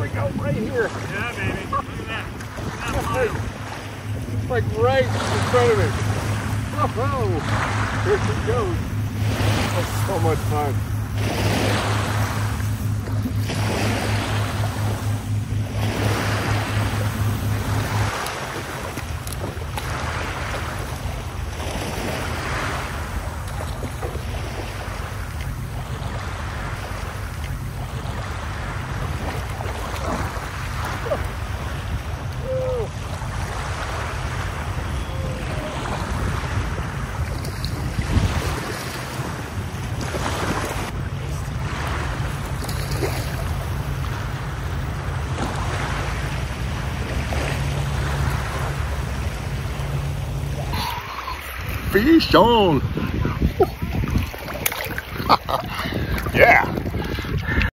we go, right here. Yeah, baby. Look at that. Look at that Right, like right in front of me. Oh, oh. here she goes. Oh, so much fun. Fish on. yeah.